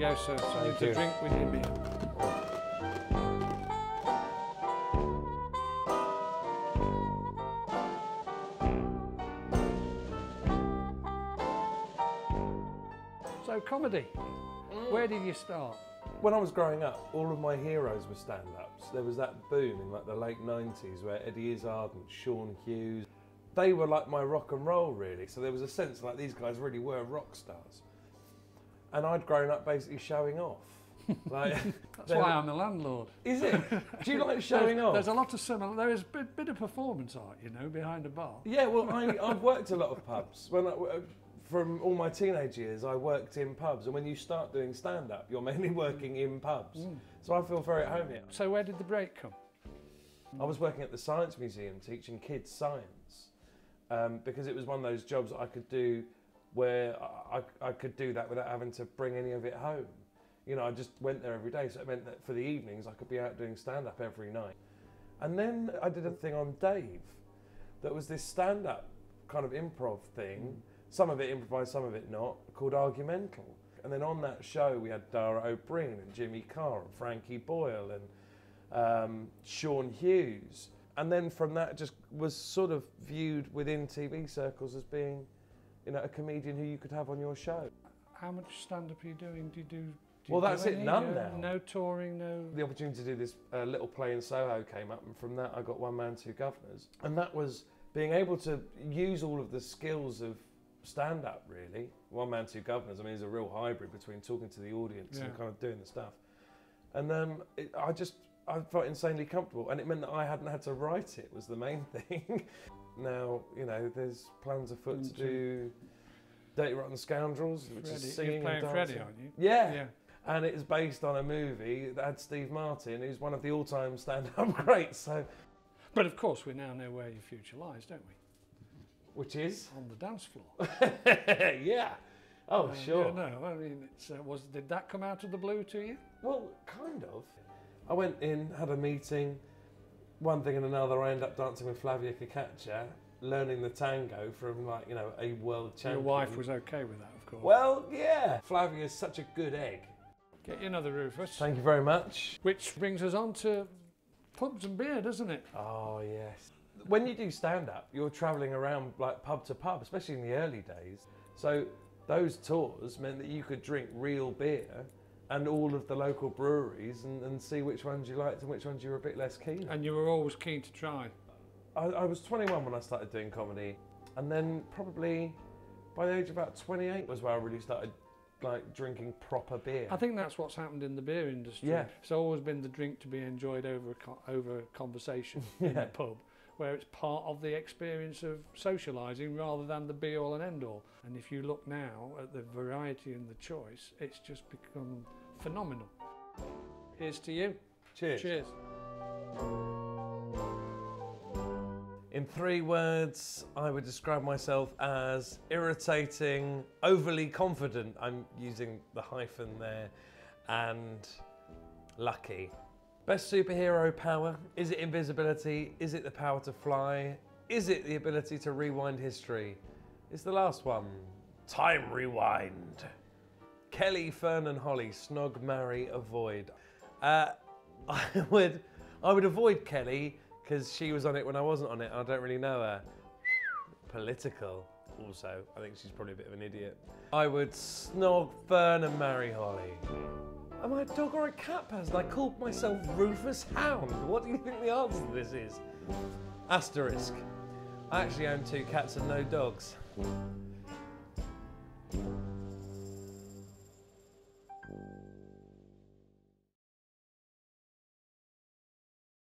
go, sir. Something to you. drink with your meal. So, comedy. Mm. Where did you start? When I was growing up, all of my heroes were stand-ups. There was that boom in like the late 90s where Eddie Izzard and Sean Hughes, they were like my rock and roll really. So there was a sense like these guys really were rock stars. And I'd grown up basically showing off. Like, That's why I'm the landlord. Is it? Do you like showing there's, off? There's a lot of similar. There is a bit, bit of performance art, you know, behind a bar. Yeah, well, I, I've worked a lot of pubs. When I, from all my teenage years, I worked in pubs, and when you start doing stand-up, you're mainly working in pubs. So I feel very at home here. So, where did the break come? I was working at the Science Museum teaching kids science um, because it was one of those jobs that I could do where I, I, could do that without having to bring any of it home. You know, I just went there every day, so it meant that for the evenings I could be out doing stand-up every night. And then I did a thing on Dave that was this stand-up kind of improv thing. Some of it improvised, some of it not, called Argumental. And then on that show we had Dara Ó Briain and Jimmy Carr and Frankie Boyle and um, Sean Hughes. And then from that just was sort of viewed within TV circles as being, you know, a comedian who you could have on your show. How much stand up are you doing? Do you do. do you Well, do that's it, any? none Uh, now. No touring, no. The opportunity to do this uh, little play in Soho came up, and from that I got One Man, Two Guvnors. And that was being able to use all of the skills of stand up, really. One Man, Two Guvnors, I mean, it's a real hybrid between talking to the audience Yeah. and kind of doing the stuff. And um, it, I just, I felt insanely comfortable, and it meant that I hadn't had to write it, was the main thing. Now, you know, there's plans afoot to do Dirty Rotten Scoundrels, which is singing You're playing and dancing. aren't you? Yeah. Yeah. And it is based on a movie that had Steve Martin, who's one of the all-time stand-up greats. So, But of course, we now know where your future lies, don't we? which is, On the dance floor. yeah. Oh, Uh, sure. Yeah, no, I mean, it's, uh, was did that come out of the blue to you? Well, kind of. I went in, had a meeting, one thing and another. I end up dancing with Flavia Cacace, learning the tango from like you know a world champion. Your wife was okay with that, of course. Well, yeah. Flavia is such a good egg. Get you another Rufus. Thank you very much. Which brings us on to pubs and beer, doesn't it? Oh yes. When you do stand up, you're travelling around like pub to pub, especially in the early days. So those tours meant that you could drink real beer and all of the local breweries and, and see which ones you liked and which ones you were a bit less keen on. And you were always keen to try. I, I was 21 when I started doing comedy, and then probably by the age of about 28 was where I really started like drinking proper beer. I think that's what's happened in the beer industry. Yeah. It's always been the drink to be enjoyed over over conversation in Yeah. the pub, where it's part of the experience of socialising rather than the be all and end all. And if you look now at the variety and the choice, it's just become phenomenal. Here's to you. Cheers. Cheers. In three words, I would describe myself as irritating, overly confident. I'm using the hyphen there, and lucky. Best superhero power? Is it invisibility? Is it the power to fly? Is it the ability to rewind history? It's the last one. Time rewind. Kelly, Fern, and Holly, snog, marry, avoid. Uh, I would, I would avoid Kelly because she was on it when I wasn't on it. I don't really know her. Political, also. I think she's probably a bit of an idiot. I would snog Fern and marry Holly. Am I a dog or a cat person? I called myself Rufus Hound. What do you think the answer to this is? Asterisk. I actually own two cats and no dogs.